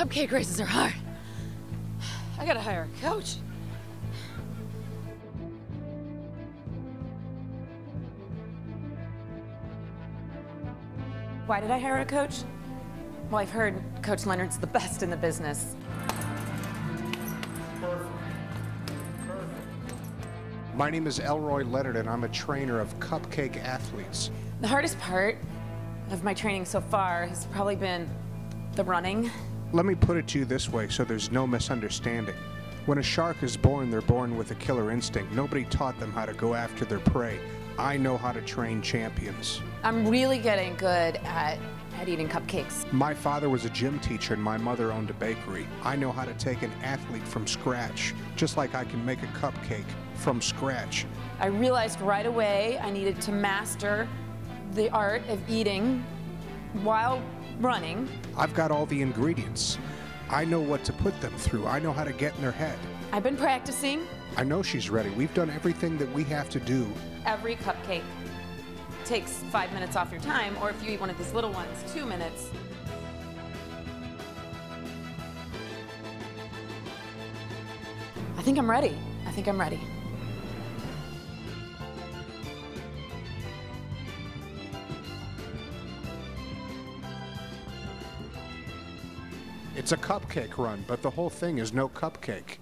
These cupcake races are hard. I gotta hire a coach. Why did I hire a coach? Well, I've heard Coach Leonard's the best in the business. My name is Elroy Leonard, and I'm a trainer of cupcake athletes. The hardest part of my training so far has probably been the running. Let me put it to you this way so there's no misunderstanding. When a shark is born, they're born with a killer instinct. Nobody taught them how to go after their prey. I know how to train champions. I'm really getting good at, at eating cupcakes. My father was a gym teacher and my mother owned a bakery. I know how to take an athlete from scratch, just like I can make a cupcake from scratch. I realized right away I needed to master the art of eating while running. I've got all the ingredients. I know what to put them through. I know how to get in their head. I've been practicing. I know she's ready. We've done everything that we have to do. Every cupcake takes five minutes off your time, or if you eat one of these little ones, two minutes. I think I'm ready. I think I'm ready. It's a cupcake run, but the whole thing is no cupcake.